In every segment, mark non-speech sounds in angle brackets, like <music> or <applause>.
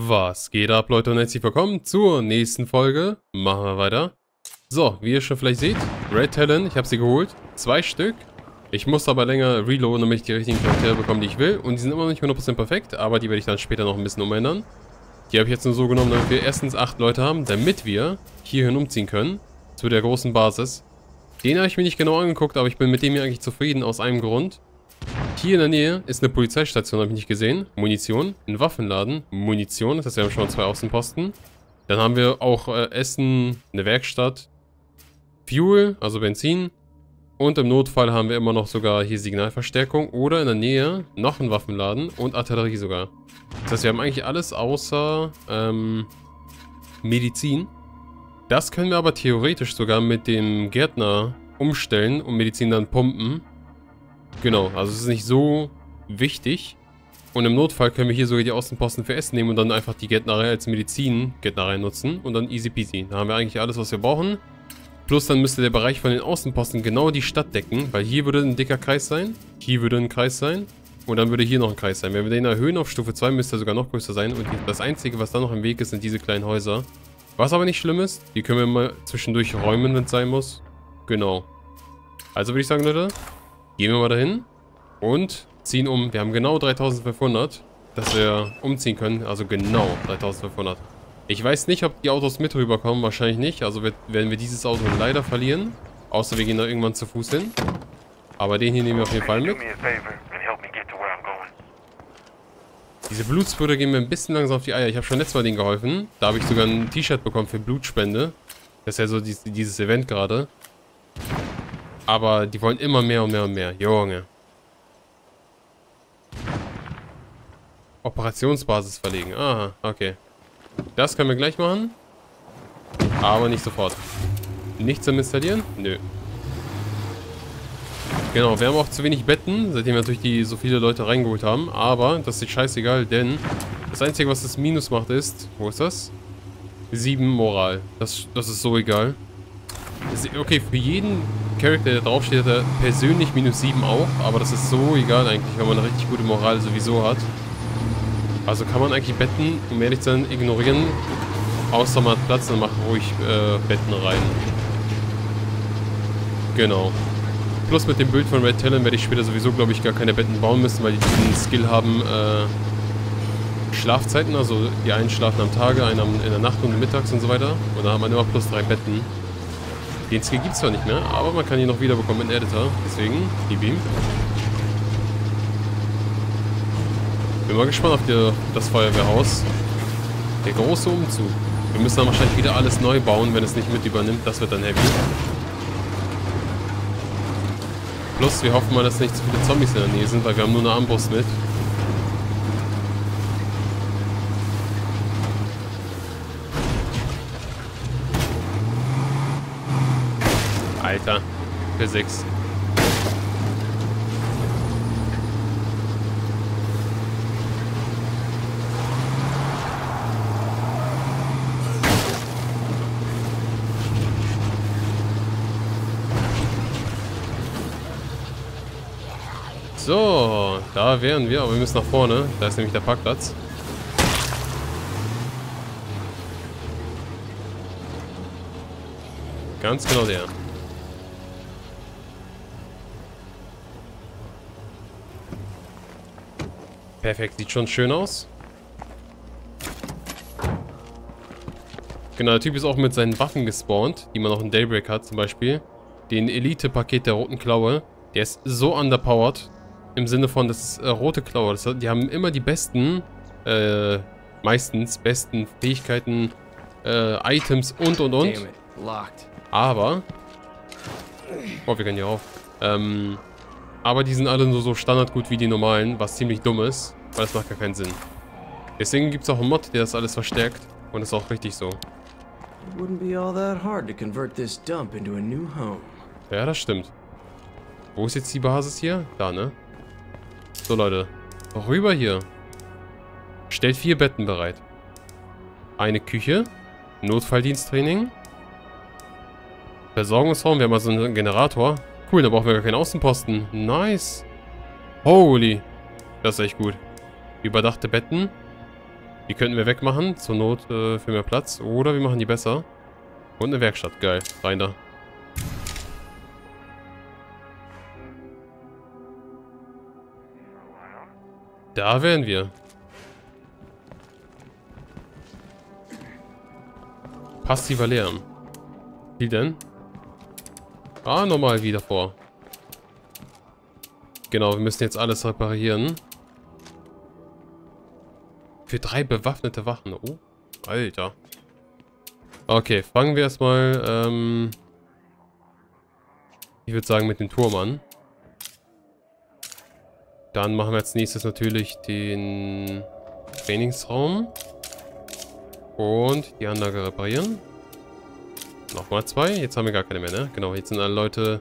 Was geht ab, Leute, und herzlich willkommen zur nächsten Folge. Machen wir weiter. So, wie ihr schon vielleicht seht, Red Talon, ich habe sie geholt. Zwei Stück. Ich muss aber länger reloaden, damit ich die richtigen Charaktere bekomme, die ich will. Und die sind immer noch nicht 100% perfekt, aber die werde ich dann später noch ein bisschen umändern. Die habe ich jetzt nur so genommen, damit wir erstens acht Leute haben, damit wir hierhin umziehen können. Zu der großen Basis. Den habe ich mir nicht genau angeguckt, aber ich bin mit dem hier eigentlich zufrieden, aus einem Grund. Hier in der Nähe ist eine Polizeistation, habe ich nicht gesehen. Munition, ein Waffenladen, Munition, das heißt, wir haben schon zwei Außenposten. Dann haben wir auch äh, Essen, eine Werkstatt, Fuel, also Benzin. Und im Notfall haben wir immer noch sogar hier Signalverstärkung oder in der Nähe noch ein Waffenladen und Artillerie sogar. Das heißt, wir haben eigentlich alles außer ähm, Medizin. Das können wir aber theoretisch sogar mit dem Gärtner umstellen und Medizin dann pumpen. Genau, also es ist nicht so wichtig. Und im Notfall können wir hier sogar die Außenposten für Essen nehmen und dann einfach die Gärtnerei als Medizin-Gärtnerei nutzen. Und dann easy peasy. Da haben wir eigentlich alles, was wir brauchen. Plus dann müsste der Bereich von den Außenposten genau die Stadt decken. Weil hier würde ein dicker Kreis sein. Hier würde ein Kreis sein. Und dann würde hier noch ein Kreis sein. Wenn wir den erhöhen auf Stufe 2, müsste er sogar noch größer sein. Und das Einzige, was da noch im Weg ist, sind diese kleinen Häuser. Was aber nicht schlimm ist, die können wir mal zwischendurch räumen, wenn es sein muss. Genau. Also würde ich sagen, Leute, Gehen wir mal dahin und ziehen um. Wir haben genau 3500, dass wir umziehen können. Also genau 3500. Ich weiß nicht, ob die Autos mit rüberkommen. Wahrscheinlich nicht. Also werden wir dieses Auto leider verlieren. Außer wir gehen da irgendwann zu Fuß hin. Aber den hier nehmen wir auf jeden Fall mit. Diese Blutspürter gehen mir ein bisschen langsam auf die Eier. Ich habe schon letztes Mal denen geholfen. Da habe ich sogar ein T-Shirt bekommen für Blutspende. Das ist ja so dieses Event gerade. Aber die wollen immer mehr und mehr und mehr. Junge. Operationsbasis verlegen. Aha, okay. Das können wir gleich machen. Aber nicht sofort. Nichts am installieren? Nö. Genau, wir haben auch zu wenig Betten, seitdem wir natürlich die so viele Leute reingeholt haben. Aber das ist scheißegal, denn das Einzige, was das Minus macht, ist... Wo ist das? 7 Moral. Das, das ist so egal. Okay, für jeden Charakter, der draufsteht, hat er persönlich minus 7 auch. Aber das ist so egal eigentlich, wenn man eine richtig gute Moral sowieso hat. Also kann man eigentlich Betten, um ehrlich zu sein, ignorieren. Außer man hat Platz, dann macht ruhig äh, Betten rein. Genau. Plus mit dem Bild von Red Talon werde ich später sowieso, glaube ich, gar keine Betten bauen müssen, weil die diesen Skill haben, äh, Schlafzeiten, also die einen schlafen am Tage, einen in der Nacht und mittags und so weiter. Und da haben wir immer plus drei Betten. Den Skill gibt es zwar nicht mehr, aber man kann ihn noch wieder bekommen in Editor. Deswegen, gib ihm. Bin mal gespannt auf die, das Feuerwehrhaus. Der große Umzug. Wir müssen dann wahrscheinlich wieder alles neu bauen, wenn es nicht mit übernimmt. Das wird dann heavy. Plus, wir hoffen mal, dass nicht zu viele Zombies in der Nähe sind, weil wir haben nur eine Armbrust mit. Alter. 6. So, da wären wir, aber wir müssen nach vorne. Da ist nämlich der Parkplatz. Ganz genau der. Perfekt, sieht schon schön aus. Genau, der Typ ist auch mit seinen Waffen gespawnt, die man auch in Daybreak hat zum Beispiel. Den Elite-Paket der Roten Klaue. Der ist so underpowered. Im Sinne von, das ist äh, Rote Klaue. Das, die haben immer die besten, äh, meistens besten Fähigkeiten, äh, Items und und und. Aber... Oh, wir können hier auf. Ähm... Aber die sind alle nur so standardgut wie die normalen, was ziemlich dumm ist, weil das macht gar keinen Sinn. Deswegen gibt es auch einen Mod, der das alles verstärkt und das ist auch richtig so. Ja, das stimmt. Wo ist jetzt die Basis hier? Da, ne? So, Leute. Rüber hier. Stellt vier Betten bereit. Eine Küche. Notfalldiensttraining. Versorgungsraum. Wir haben also einen Generator. Cool, da brauchen wir gar keinen Außenposten. Nice. Holy. Das ist echt gut. Überdachte Betten. Die könnten wir wegmachen, zur Not äh, für mehr Platz. Oder wir machen die besser. Und eine Werkstatt, geil. Rein da. Da wären wir. Passiver Lärm. Wie denn? Ah, nochmal wieder vor. Genau, wir müssen jetzt alles reparieren. Für drei bewaffnete Wachen. Oh, Alter. Okay, fangen wir erstmal, ähm... Ich würde sagen mit dem Turm an. Dann machen wir als nächstes natürlich den Trainingsraum. Und die Anlage reparieren. Nochmal zwei. Jetzt haben wir gar keine mehr, ne? Genau, jetzt sind alle Leute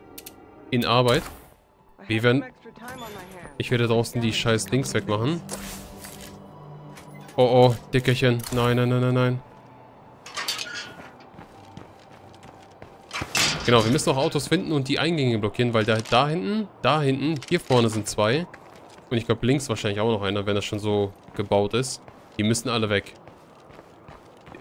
in Arbeit. Wir werden... Ich werde draußen die scheiß Dings wegmachen. Oh, oh, Dickerchen. Nein, nein, nein, nein, nein. Genau, wir müssen auch Autos finden und die Eingänge blockieren, weil da, da hinten, da hinten, hier vorne sind zwei. Und ich glaube links wahrscheinlich auch noch einer, wenn das schon so gebaut ist. Die müssen alle weg.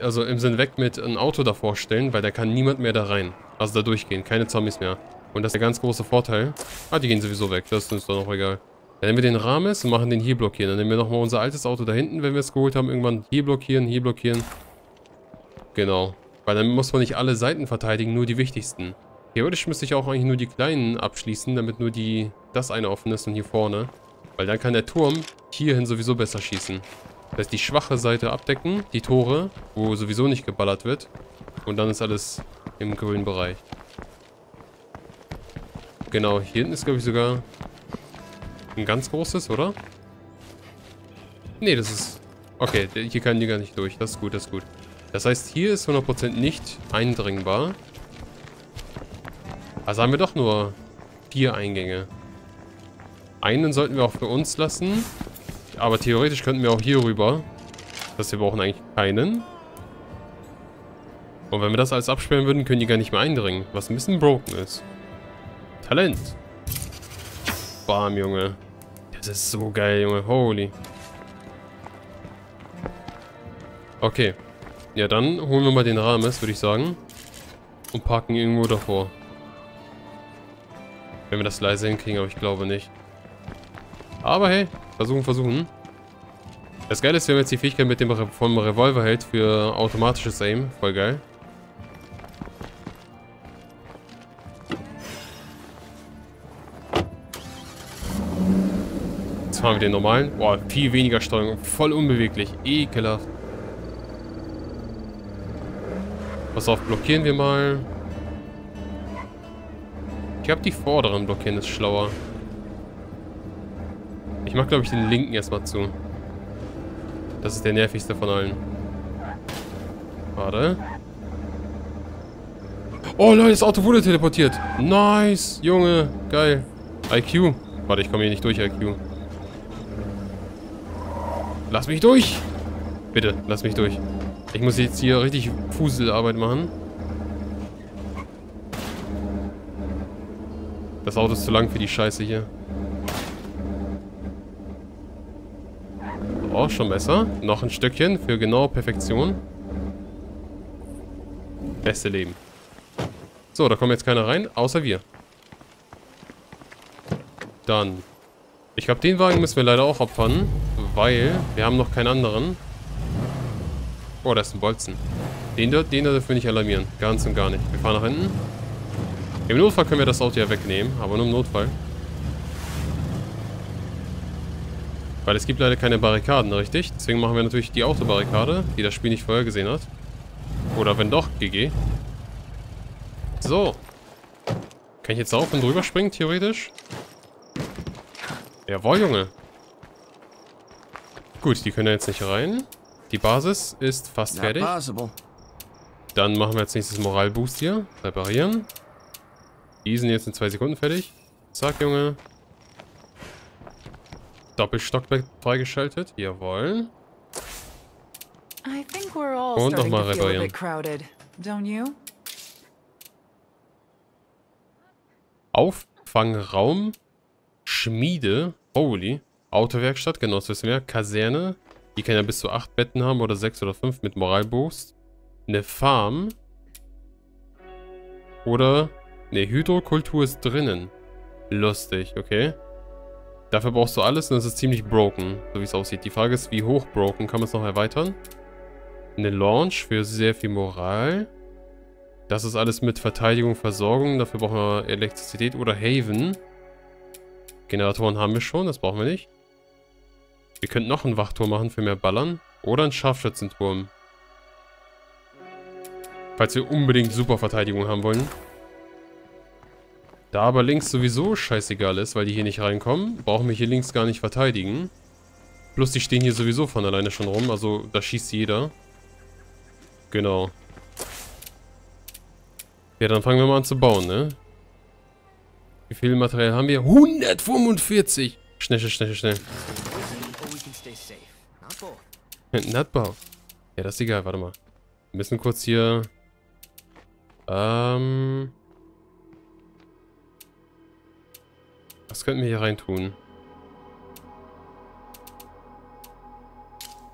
Also im Sinn weg mit ein Auto davor stellen, weil da kann niemand mehr da rein. Also da durchgehen, keine Zombies mehr. Und das ist der ganz große Vorteil. Ah, die gehen sowieso weg, das ist uns doch noch egal. Dann nehmen wir den Rames und machen den hier blockieren. Dann nehmen wir nochmal unser altes Auto da hinten, wenn wir es geholt haben. Irgendwann hier blockieren, hier blockieren. Genau. Weil dann muss man nicht alle Seiten verteidigen, nur die wichtigsten. Theoretisch müsste ich auch eigentlich nur die kleinen abschließen, damit nur die das eine offen ist und hier vorne. Weil dann kann der Turm hierhin sowieso besser schießen. Das heißt, die schwache Seite abdecken, die Tore, wo sowieso nicht geballert wird. Und dann ist alles im grünen Bereich. Genau, hier hinten ist, glaube ich, sogar ein ganz großes, oder? Nee, das ist... Okay, hier kann die gar nicht durch. Das ist gut, das ist gut. Das heißt, hier ist 100% nicht eindringbar. Also haben wir doch nur vier Eingänge. Einen sollten wir auch für uns lassen. Aber theoretisch könnten wir auch hier rüber. Das wir brauchen eigentlich keinen. Und wenn wir das alles absperren würden, können die gar nicht mehr eindringen. Was ein bisschen broken ist. Talent. Bam, Junge. Das ist so geil, Junge. Holy. Okay. Ja, dann holen wir mal den Rames, würde ich sagen. Und parken irgendwo davor. Wenn wir das leise hinkriegen, aber ich glaube nicht. Aber hey, versuchen, versuchen. Das Geile ist, wir haben jetzt die Fähigkeit mit dem Re vom Revolver hält für automatisches Aim. Voll geil. Jetzt fahren wir den normalen. Boah, viel weniger Steuerung. Voll unbeweglich. Ekelhaft. Pass auf, blockieren wir mal. Ich glaube, die vorderen blockieren ist schlauer. Ich mach, glaube ich, den linken erstmal zu. Das ist der nervigste von allen. Warte. Oh, Leute, das Auto wurde teleportiert. Nice, Junge. Geil. IQ. Warte, ich komme hier nicht durch, IQ. Lass mich durch. Bitte, lass mich durch. Ich muss jetzt hier richtig Fuselarbeit machen. Das Auto ist zu lang für die Scheiße hier. Oh, schon besser. Noch ein Stückchen für genaue Perfektion. Beste Leben. So, da kommt jetzt keiner rein, außer wir. Dann. Ich glaube, den Wagen müssen wir leider auch opfern, weil wir haben noch keinen anderen. Oh, da ist ein Bolzen. Den, den dürfen wir nicht alarmieren. Ganz und gar nicht. Wir fahren nach hinten. Im Notfall können wir das Auto ja wegnehmen, aber nur im Notfall. Weil es gibt leider keine Barrikaden, richtig? Deswegen machen wir natürlich die Autobarrikade, die das Spiel nicht vorher gesehen hat. Oder wenn doch, GG. So. Kann ich jetzt auf und drüber springen, theoretisch? Jawohl, Junge. Gut, die können ja jetzt nicht rein. Die Basis ist fast fertig. Dann machen wir als nächstes Moralboost hier. Reparieren. Die sind jetzt in zwei Sekunden fertig. Zack, Junge. Doppelstockwerk freigeschaltet. Jawohl. Und nochmal reparieren. Auffangraum. Schmiede. Holy. Autowerkstatt, genau, das wissen wir. Kaserne. Die kann ja bis zu 8 Betten haben oder 6 oder 5 mit Moralboost. Eine Farm. Oder... Ne, Hydrokultur ist drinnen. Lustig, okay. Dafür brauchst du alles und das ist ziemlich broken, so wie es aussieht. Die Frage ist, wie hoch broken? Kann man es noch erweitern? Eine Launch für sehr viel Moral. Das ist alles mit Verteidigung, Versorgung. Dafür brauchen wir Elektrizität oder Haven. Generatoren haben wir schon, das brauchen wir nicht. Wir könnten noch einen Wachturm machen für mehr Ballern. Oder einen Scharfschützenturm. Falls wir unbedingt super Verteidigung haben wollen. Da aber links sowieso scheißegal ist, weil die hier nicht reinkommen, brauchen wir hier links gar nicht verteidigen. Plus die stehen hier sowieso von alleine schon rum, also da schießt jeder. Genau. Ja, dann fangen wir mal an zu bauen, ne? Wie viel Material haben wir? 145! Schnell, schnell, schnell, schnell. Not both. Ja, das ist egal, warte mal. Wir müssen kurz hier... Ähm... Was könnten wir hier rein tun?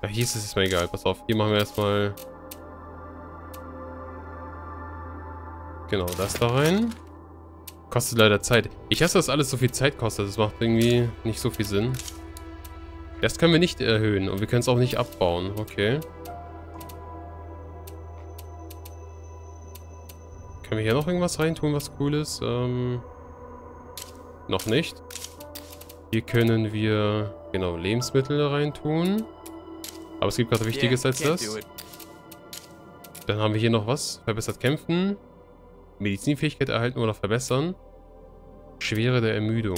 Ja, hier ist es jetzt mal egal. Pass auf, hier machen wir erstmal... Genau, das da rein. Kostet leider Zeit. Ich hasse, dass alles so viel Zeit kostet. Das macht irgendwie nicht so viel Sinn. Das können wir nicht erhöhen und wir können es auch nicht abbauen. Okay. Können wir hier noch irgendwas reintun, was cool ist? Ähm... Noch nicht. Hier können wir, genau, Lebensmittel reintun. Aber es gibt gerade Wichtiges als das. Dann haben wir hier noch was. Verbessert kämpfen. Medizinfähigkeit erhalten oder verbessern. Schwere der Ermüdung.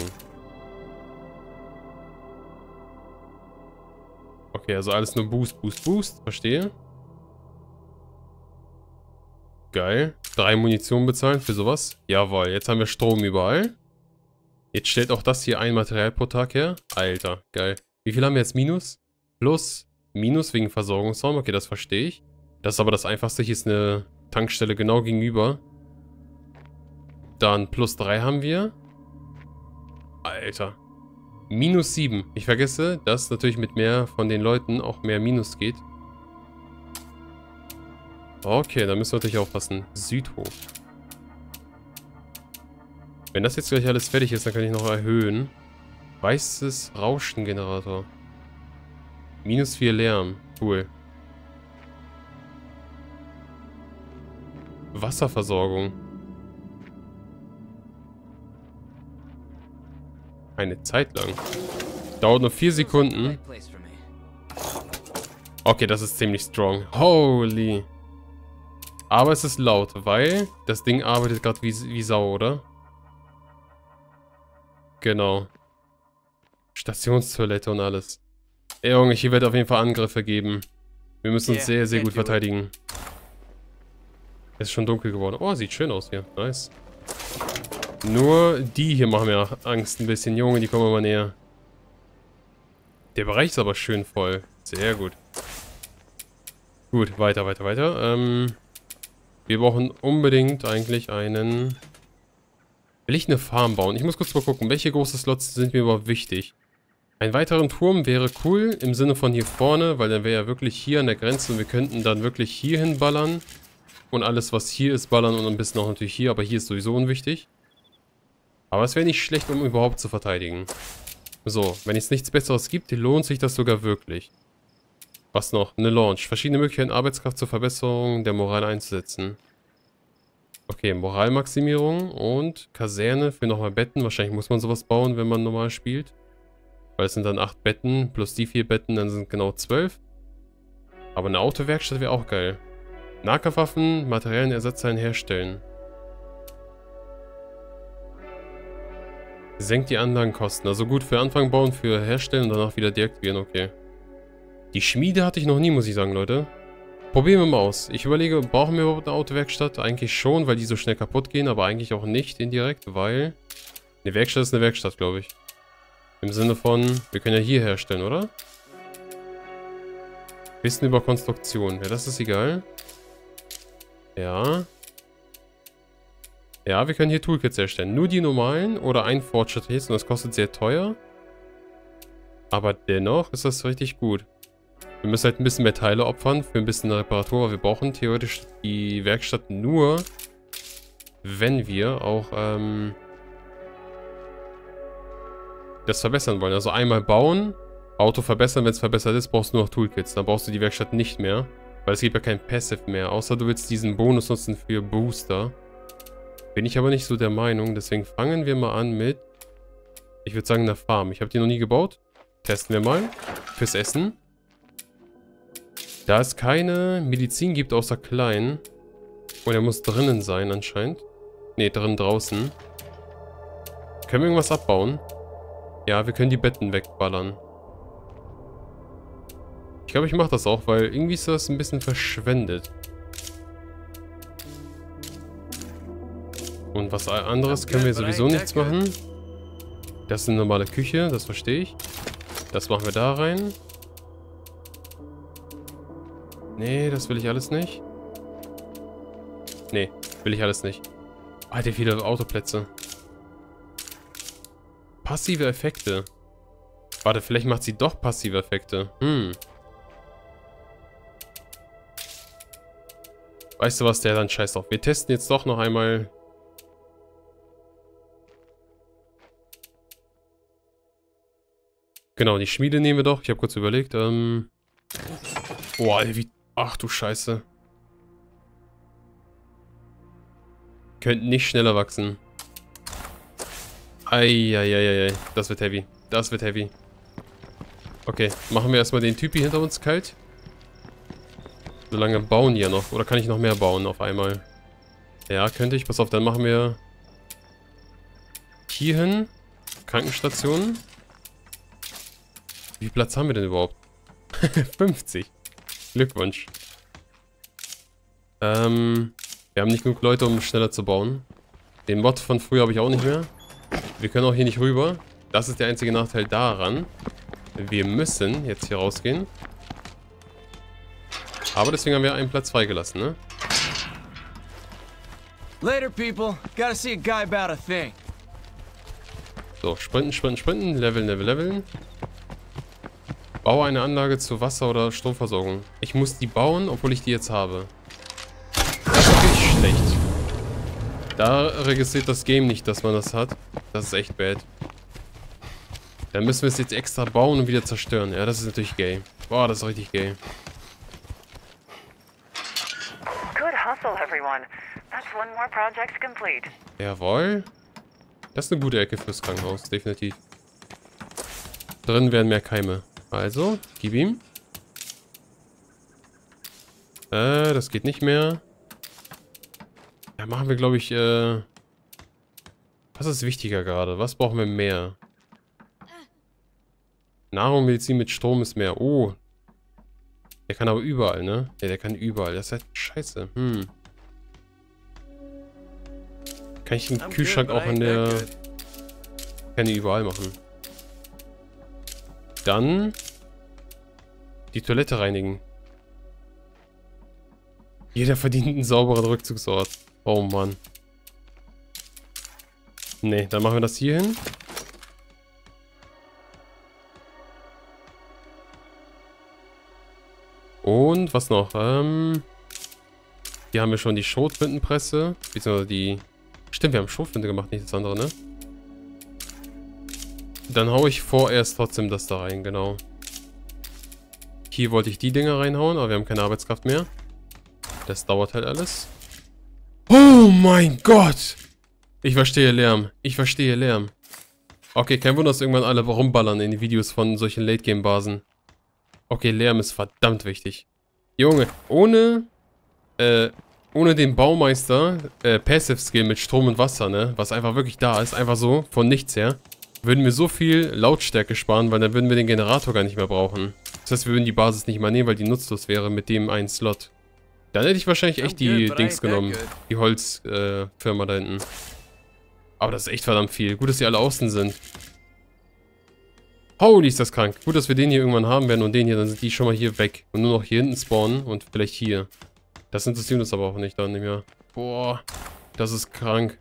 Okay, also alles nur Boost, Boost, Boost. Verstehe. Geil. Drei Munition bezahlen für sowas. Jawohl, jetzt haben wir Strom überall. Jetzt stellt auch das hier ein Material pro Tag her. Alter, geil. Wie viel haben wir jetzt Minus? Plus, Minus wegen Versorgungsraum. Okay, das verstehe ich. Das ist aber das Einfachste. Hier ist eine Tankstelle genau gegenüber. Dann plus 3 haben wir. Alter. Minus 7. Ich vergesse, dass natürlich mit mehr von den Leuten auch mehr Minus geht. Okay, da müssen wir natürlich aufpassen. Südhof. Wenn das jetzt gleich alles fertig ist, dann kann ich noch erhöhen. Weißes Rauschengenerator. Minus 4 Lärm. Cool. Wasserversorgung. Eine Zeit lang. Dauert nur 4 Sekunden. Okay, das ist ziemlich strong. Holy. Aber es ist laut, weil das Ding arbeitet gerade wie, wie Sau, oder? Genau. Stationstoilette und alles. Ey, Junge, hier wird auf jeden Fall Angriffe geben. Wir müssen uns sehr, sehr gut verteidigen. Es ist schon dunkel geworden. Oh, sieht schön aus hier. Nice. Nur die hier machen mir Angst ein bisschen. Junge, die kommen immer näher. Der Bereich ist aber schön voll. Sehr gut. Gut, weiter, weiter, weiter. Ähm, wir brauchen unbedingt eigentlich einen Will ich eine Farm bauen? Ich muss kurz mal gucken, welche große Slots sind mir überhaupt wichtig. Ein weiteren Turm wäre cool, im Sinne von hier vorne, weil dann wäre ja wirklich hier an der Grenze und wir könnten dann wirklich hier hin ballern. Und alles, was hier ist, ballern und ein bisschen auch natürlich hier, aber hier ist sowieso unwichtig. Aber es wäre nicht schlecht, um überhaupt zu verteidigen. So, wenn es nichts Besseres gibt, lohnt sich das sogar wirklich. Was noch? Eine Launch. Verschiedene Möglichkeiten, Arbeitskraft zur Verbesserung der Moral einzusetzen. Okay, Moralmaximierung und Kaserne für nochmal Betten. Wahrscheinlich muss man sowas bauen, wenn man normal spielt. Weil es sind dann 8 Betten plus die 4 Betten, dann sind genau 12. Aber eine Autowerkstatt wäre auch geil. Nahkampfwaffen, materiellen Ersatzteilen herstellen. Senkt die Anlagenkosten. Also gut für Anfang bauen, für herstellen und danach wieder deaktivieren, okay. Die Schmiede hatte ich noch nie, muss ich sagen, Leute. Probieren wir mal aus. Ich überlege, brauchen wir überhaupt eine Autowerkstatt? Eigentlich schon, weil die so schnell kaputt gehen, aber eigentlich auch nicht indirekt, weil... Eine Werkstatt ist eine Werkstatt, glaube ich. Im Sinne von, wir können ja hier herstellen, oder? Wissen über Konstruktion. Ja, das ist egal. Ja. Ja, wir können hier Toolkits herstellen. Nur die normalen oder ein fortschrittliches und das kostet sehr teuer. Aber dennoch ist das richtig gut. Wir müssen halt ein bisschen mehr Teile opfern für ein bisschen Reparatur. Wir brauchen theoretisch die Werkstatt nur, wenn wir auch ähm, das verbessern wollen. Also einmal bauen, Auto verbessern, wenn es verbessert ist, brauchst du nur noch Toolkits. Dann brauchst du die Werkstatt nicht mehr, weil es gibt ja kein Passive mehr, außer du willst diesen Bonus nutzen für Booster. Bin ich aber nicht so der Meinung, deswegen fangen wir mal an mit, ich würde sagen, einer Farm. Ich habe die noch nie gebaut. Testen wir mal. Fürs Essen. Da es keine Medizin gibt, außer klein. Und er muss drinnen sein anscheinend. Ne, drinnen draußen. Können wir irgendwas abbauen? Ja, wir können die Betten wegballern. Ich glaube, ich mache das auch, weil irgendwie ist das ein bisschen verschwendet. Und was anderes können wir sowieso nichts machen. Das ist eine normale Küche, das verstehe ich. Das machen wir da rein. Nee, das will ich alles nicht. Nee, will ich alles nicht. Alter, viele Autoplätze. Passive Effekte. Warte, vielleicht macht sie doch passive Effekte. Hm. Weißt du was, der dann scheiß auf. Wir testen jetzt doch noch einmal. Genau, die Schmiede nehmen wir doch. Ich habe kurz überlegt. Ähm. Boah, wie... Ach du Scheiße. Könnten nicht schneller wachsen. Eieieiei. Das wird heavy. Das wird heavy. Okay, machen wir erstmal den Typi hinter uns kalt. Solange bauen hier noch. Oder kann ich noch mehr bauen auf einmal? Ja, könnte ich. Pass auf, dann machen wir hier hin. Krankenstationen. Wie viel Platz haben wir denn überhaupt? <laughs> 50. Glückwunsch. Ähm, wir haben nicht genug Leute, um schneller zu bauen. Den Mod von früher habe ich auch nicht mehr. Wir können auch hier nicht rüber. Das ist der einzige Nachteil daran. Wir müssen jetzt hier rausgehen. Aber deswegen haben wir einen Platz freigelassen, ne? Later, people. Gotta see a guy about a thing. So, sprinten, sprinten, sprinten. Leveln, leveln, leveln. Baue eine Anlage zur Wasser- oder Stromversorgung. Ich muss die bauen, obwohl ich die jetzt habe. Das ist natürlich schlecht. Da registriert das Game nicht, dass man das hat. Das ist echt bad. Dann müssen wir es jetzt extra bauen und wieder zerstören. Ja, das ist natürlich gay. Boah, das ist richtig gay. Good hustle, everyone. That's one more project complete. Jawohl. Das ist eine gute Ecke fürs Krankenhaus, definitiv. Drin werden mehr Keime. Also, gib ihm. Äh, das geht nicht mehr. Ja, machen wir, glaube ich, äh... Was ist wichtiger gerade? Was brauchen wir mehr? Nahrung, Medizin mit Strom ist mehr. Oh. Der kann aber überall, ne? Ja, der kann überall. Das ist halt scheiße. Hm. Kann ich den Kühlschrank auch an der... Kann ich überall machen. Dann... Die Toilette reinigen. Jeder verdient einen sauberen Rückzugsort. Oh Mann. Ne, dann machen wir das hier hin. Und was noch? Ähm, hier haben wir schon die Schrotflintenpresse. Beziehungsweise die... Stimmt, wir haben Schrotflinte gemacht, nicht das andere, ne? Dann haue ich vorerst trotzdem das da rein, genau. Hier wollte ich die Dinger reinhauen, aber wir haben keine Arbeitskraft mehr. Das dauert halt alles. Oh mein Gott! Ich verstehe Lärm. Ich verstehe Lärm. Okay, kein Wunder, dass irgendwann alle rumballern in die Videos von solchen Late-Game-Basen. Okay, Lärm ist verdammt wichtig. Junge, ohne, äh, ohne den Baumeister, äh, Passive Skill mit Strom und Wasser, ne, was einfach wirklich da ist, einfach so, von nichts her, würden wir so viel Lautstärke sparen, weil dann würden wir den Generator gar nicht mehr brauchen. Das heißt, wir würden die Basis nicht mal nehmen, weil die nutzlos wäre mit dem einen Slot. Dann hätte ich wahrscheinlich echt die Dings genommen. Die Holzfirma äh, da hinten. Aber das ist echt verdammt viel. Gut, dass die alle außen sind. Holy, ist das krank. Gut, dass wir den hier irgendwann haben werden und den hier. Dann sind die schon mal hier weg. Und nur noch hier hinten spawnen und vielleicht hier. Das interessiert uns aber auch nicht dann nicht mehr. Boah, das ist krank.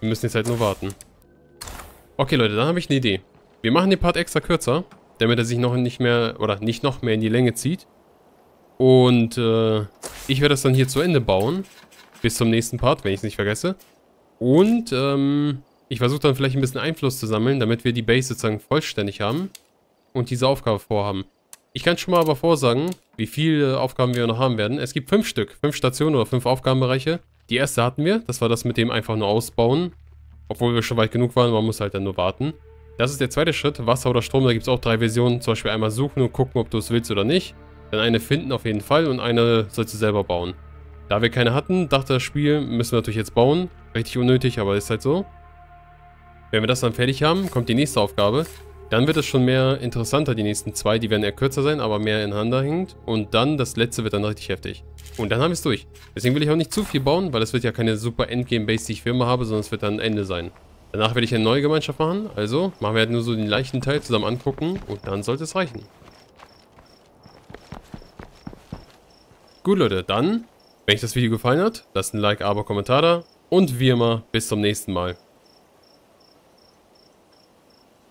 Wir müssen jetzt halt nur warten. Okay, Leute, dann habe ich eine Idee. Wir machen den Part extra kürzer. damit er sich noch nicht mehr, oder nicht noch mehr in die Länge zieht. Und äh, ich werde das dann hier zu Ende bauen. Bis zum nächsten Part, wenn ich es nicht vergesse. Und ähm, ich versuche dann vielleicht ein bisschen Einfluss zu sammeln, damit wir die Base sozusagen vollständig haben. Und diese Aufgabe vorhaben. Ich kann schon mal aber vorsagen, wie viele Aufgaben wir noch haben werden. Es gibt fünf Stück, fünf Stationen oder fünf Aufgabenbereiche. Die erste hatten wir, das war das mit dem einfach nur ausbauen. Obwohl wir schon weit genug waren, man muss halt dann nur warten. Das ist der zweite Schritt, Wasser oder Strom, da gibt es auch drei Versionen. Zum Beispiel einmal suchen und gucken, ob du es willst oder nicht. Dann eine finden auf jeden Fall und eine sollst du selber bauen. Da wir keine hatten, dachte das Spiel, müssen wir natürlich jetzt bauen. Richtig unnötig, aber ist halt so. Wenn wir das dann fertig haben, kommt die nächste Aufgabe. Dann wird es schon mehr interessanter, die nächsten zwei. Die werden eher kürzer sein, aber mehr ineinander hängt. Und dann, das letzte wird dann richtig heftig. Und dann haben wir es durch. Deswegen will ich auch nicht zu viel bauen, weil das wird ja keine super Endgame-Base, die ich für immer habe, sondern es wird dann ein Ende sein. Danach werde ich eine neue Gemeinschaft machen. Also machen wir halt nur so den leichten Teil zusammen angucken. Und dann sollte es reichen. Gut, Leute, dann, wenn euch das Video gefallen hat, lasst ein Like, aber Kommentar da. Und wie immer, bis zum nächsten Mal.